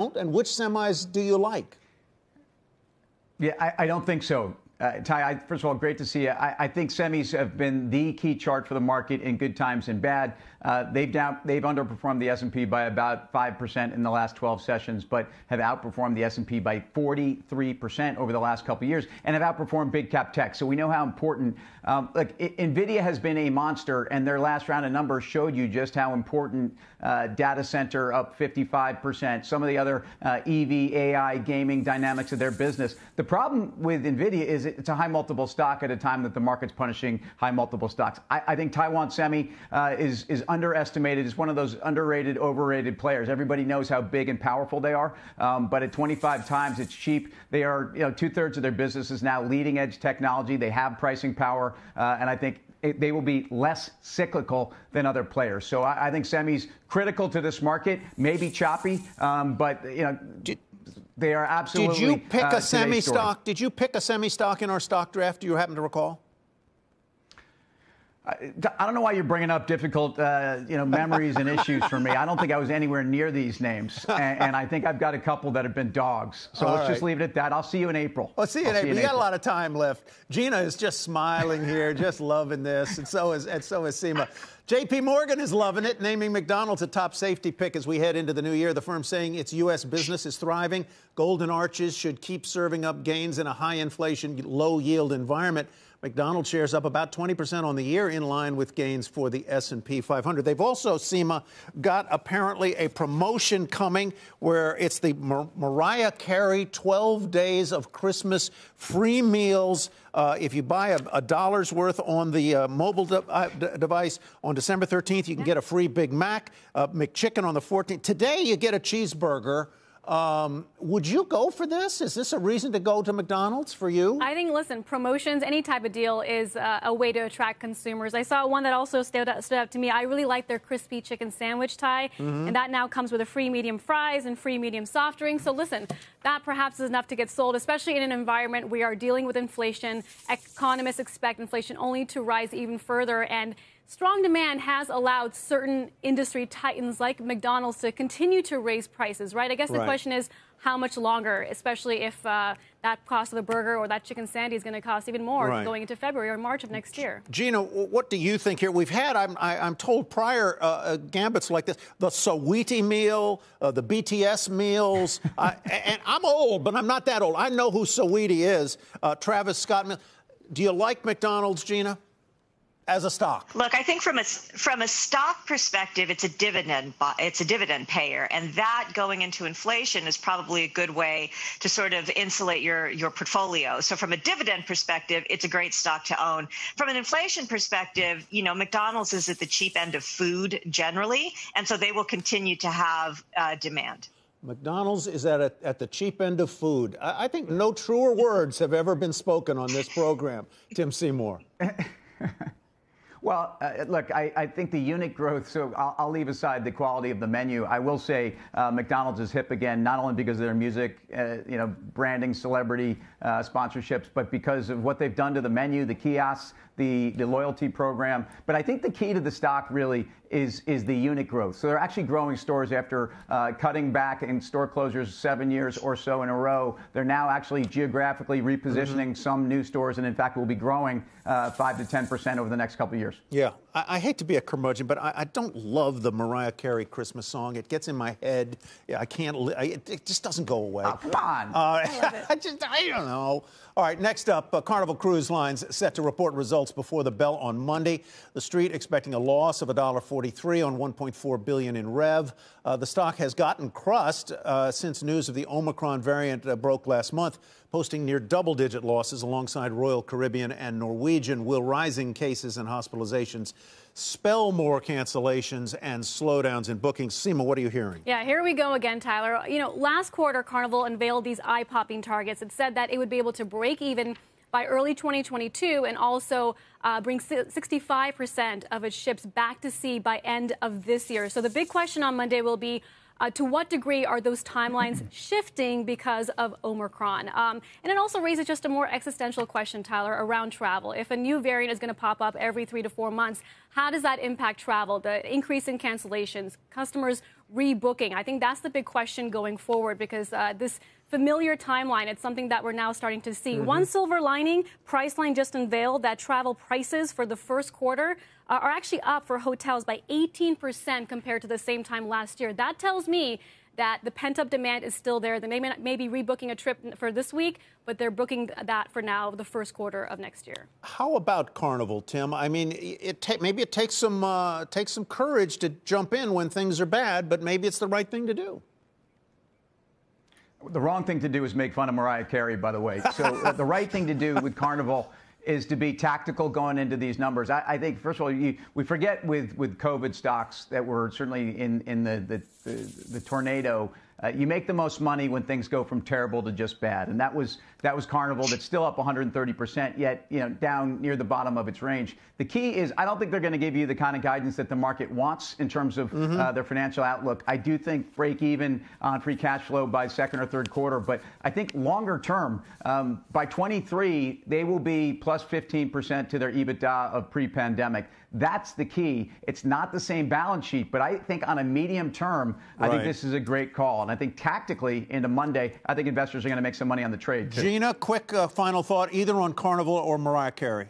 And which semis do you like? Yeah, I, I don't think so. Uh, Ty, I, first of all, great to see you. I, I, think semis have been the key chart for the market in good times and bad. Uh, they've down, they've underperformed the S&P by about five percent in the last 12 sessions, but have outperformed the S&P by 43 percent over the last couple of years, and have outperformed big cap tech. So we know how important. Um, Nvidia has been a monster, and their last round of numbers showed you just how important uh, data center up 55 percent. Some of the other uh, EV, AI, gaming dynamics of their business. The problem with Nvidia is it's a high multiple stock at a time that the market's punishing high multiple stocks. I, I think Taiwan Semi uh, is is underestimated. It's one of those underrated, overrated players. Everybody knows how big and powerful they are, um, but at 25 times, it's cheap. They are, you know, two thirds of their business is now leading edge technology. They have pricing power, uh, and I think it, they will be less cyclical than other players. So I, I think semi's critical to this market, maybe choppy, um, but you know. They are absolutely. Did you pick uh, a semi stock? Did you pick a semi stock in our stock draft? Do you happen to recall? I don't know why you're bringing up difficult, uh, you know, memories and issues for me. I don't think I was anywhere near these names, and, and I think I've got a couple that have been dogs. So All let's right. just leave it at that. I'll see you in April. I'll see you, in, April. you, got a lot of time left. Gina is just smiling here, just loving this, and so is and so is Seema. J.P. Morgan is loving it, naming McDonald's a top safety pick as we head into the new year. The firm saying its U.S. business is thriving. Golden arches should keep serving up gains in a high inflation, low yield environment. McDonald's shares up about 20% on the year, in line with gains for the S&P 500. They've also, Seema, got apparently a promotion coming where it's the Mar- Mariah Carey 12 days of Christmas free meals. Uh, if you buy a, a, dollar's worth on the uh, mobile de- uh, d- device on December 13th, you can get a free Big Mac, uh, McChicken on the 14th. Today, you get a cheeseburger um, would you go for this? Is this a reason to go to McDonald's for you? I think, listen, promotions, any type of deal is uh, a way to attract consumers. I saw one that also stood out, stood out to me. I really like their crispy chicken sandwich Ty, mm-hmm. and that now comes with a free medium fries and free medium soft drink. So listen, that perhaps is enough to get sold, especially in an environment we are dealing with inflation. Economists expect inflation only to rise even further, and Strong demand has allowed certain industry titans like McDonald's to continue to raise prices, right? I guess the right. question is how much longer, especially if uh, that cost of the burger or that chicken sandy is going to cost even more right. going into February or March of next year. Gina, what do you think here? We've had, I'm, I, am told, prior uh, uh, gambits like this the Saweetie meal, uh, the BTS meals. I, and I'm old, but I'm not that old. I know who Saweetie is, uh, Travis Scott. Do you like McDonald's, Gina? As a stock? Look, I think from a from a stock perspective, it's a dividend it's a dividend payer, and that going into inflation is probably a good way to sort of insulate your your portfolio. So from a dividend perspective, it's a great stock to own. From an inflation perspective, you know, McDonald's is at the cheap end of food generally, and so they will continue to have uh, demand. McDonald's is at, a, at the cheap end of food. I, I think no truer words have ever been spoken on this program, Tim Seymour. Well, uh, look, I, I, think the unit growth, so I'll, I'll, leave aside the quality of the menu. I will say uh, McDonald's is hip again, not only because of their music, uh, you know, branding, celebrity uh, sponsorships, but because of what they've done to the menu, the kiosks, the, the loyalty program. But I think the key to the stock really is, is the unit growth. So they're actually growing stores after uh, cutting back in store closures seven years or so in a row. They're now actually geographically repositioning mm-hmm. some new stores, and in fact, will be growing uh, 5 to 10 percent over the next couple of years. Yeah. I, I hate to be a curmudgeon, but I, I, don't love the Mariah Carey Christmas song. It gets in my head. Yeah, I can't, I, it, it, just doesn't go away. Oh, come on. Uh, I, I, just, I don't know. All right, next up, uh, Carnival Cruise Lines set to report results before the bell on Monday. The street expecting a loss of $1.43 on 1.4 billion in rev. Uh, the stock has gotten crushed uh, since news of the Omicron variant uh, broke last month, posting near double-digit losses alongside Royal Caribbean and Norwegian. Will rising cases and hospitalizations spell more cancellations and slowdowns in bookings. Seema, what are you hearing? Yeah, here we go again, Tyler. You know, last quarter, Carnival unveiled these eye popping targets. It said that it would be able to break even by early 2022 and also uh, bring 65% of its ships back to sea by end of this year. So the big question on Monday will be uh, to what degree are those timelines shifting because of Omicron? Um, and it also raises just a more existential question, Tyler, around travel. If a new variant is going to pop up every three to four months, how does that impact travel? The increase in cancellations, customers rebooking? I think that's the big question going forward because uh, this familiar timeline. It's something that we're now starting to see. Mm-hmm. One silver lining, Priceline just unveiled that travel prices for the first quarter are actually up for hotels by 18% compared to the same time last year. That tells me that the pent up demand is still there. They may, may be rebooking a trip for this week, but they're booking that for now, the first quarter of next year. How about Carnival, Tim? I mean, it ta- maybe it takes some uh, takes some courage to jump in when things are bad, but maybe it's the right thing to do. The wrong thing to do is make fun of Mariah Carey, by the way. So uh, the right thing to do with Carnival is to be tactical going into these numbers. I, I think, first of all, you, we forget with, with COVID stocks that were certainly in, in the, the, the, the tornado uh, you make the most money when things go from terrible to just bad, and that was that was Carnival. That's still up 130 percent, yet you know down near the bottom of its range. The key is I don't think they're going to give you the kind of guidance that the market wants in terms of mm-hmm. uh, their financial outlook. I do think break even on free cash flow by second or third quarter, but I think longer term, um, by 23, they will be plus 15 percent to their EBITDA of pre-pandemic. That's the key. It's not the same balance sheet, but I think on a medium term, I think this is a great call. And I think tactically into Monday, I think investors are going to make some money on the trade. Too. Gina, quick uh, final thought either on Carnival or Mariah Carey.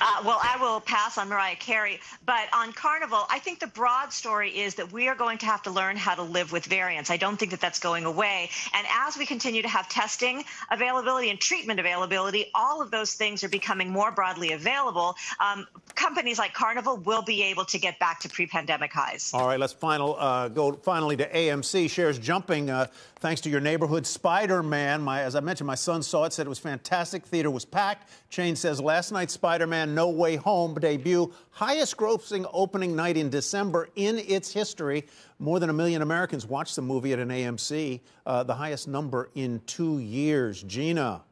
Uh, well, I will pass on Mariah Carey, but on Carnival, I think the broad story is that we are going to have to learn how to live with variants. I don't think that that's going away. And as we continue to have testing availability and treatment availability, all of those things are becoming more broadly available. Um, companies like Carnival will be able to get back to pre-pandemic highs. All right, let's final uh, go finally to AMC shares jumping uh, thanks to your neighborhood Spider-Man. My, as I mentioned, my son saw it, said it was fantastic. Theater was packed. Chain says last night Spider-Man No Way Home debut, highest grossing opening night in December in its history. More than a million Americans watched the movie at an AMC, uh, the highest number in two years. Gina,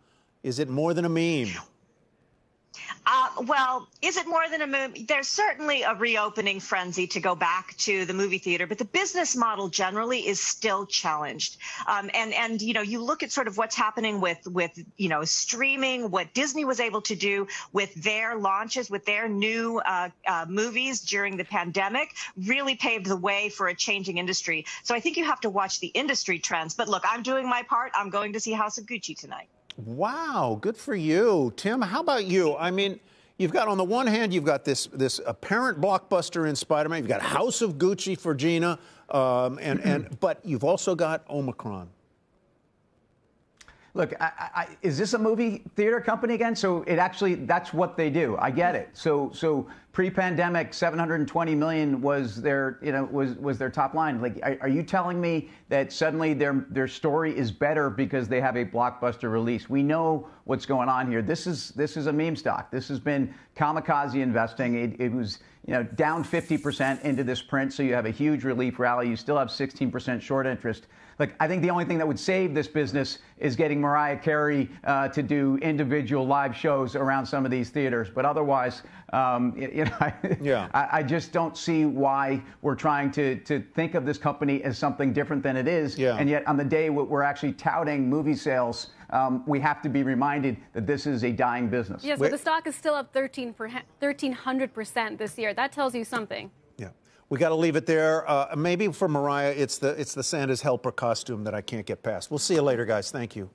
is it more than a meme? Uh, well, is it more than a movie? There's certainly a reopening frenzy to go back to the movie theater, but the business model generally is still challenged. Um, and and you know, you look at sort of what's happening with with you know streaming, what Disney was able to do with their launches, with their new uh, uh, movies during the pandemic, really paved the way for a changing industry. So I think you have to watch the industry trends. But look, I'm doing my part. I'm going to see House of Gucci tonight. Wow, good for you. Tim, how about you? I mean, you've got on the one hand, you've got this this apparent blockbuster in Spider-Man. You've got House of Gucci for Gina, um, and and but you've also got Omicron. Look, I, I, is this a movie theater company again? So it actually that's what they do. I get it. So so pre-pandemic, 720 million was their you know was was their top line. Like, are, are, you telling me that suddenly their their story is better because they have a blockbuster release? We know what's going on here. This is this is a meme stock. This has been kamikaze investing. It, it was you know down 50% into this print, so you have a huge relief rally. You still have 16% short interest. Look, I think the only thing that would save this business is getting Mariah Carey uh, to do individual live shows around some of these theaters. But otherwise, um, you know, I, yeah. I, I, just don't see why we're trying to, to think of this company as something different than it is. Yeah. And yet, on the day we're actually touting movie sales, um, we have to be reminded that this is a dying business. Yes, but the stock is still up 13 1,300% this year. That tells you something. We got to leave it there. Uh, maybe for Mariah, it's the it's the Santa's helper costume that I can't get past. We'll see you later, guys. Thank you.